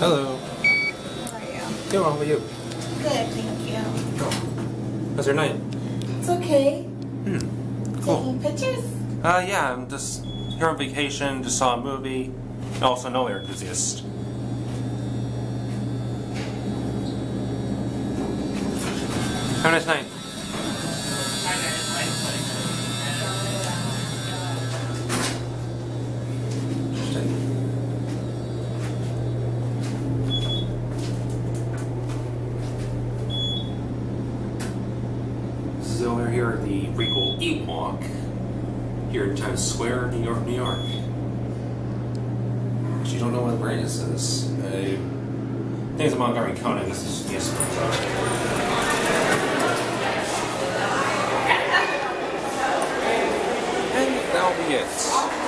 Hello. How are you? Good, how about you? Good, thank you. How's your night? It's okay. Hmm. Cool. Taking pictures? Uh, yeah, I'm just here on vacation, just saw a movie. Also, no air enthusiast. Have a nice night. This is over here at the Regal E-Walk here in Times Square, New York, New York. But you don't know what brain is. I think it's Montgomery KONE. This is yes. And that'll be it.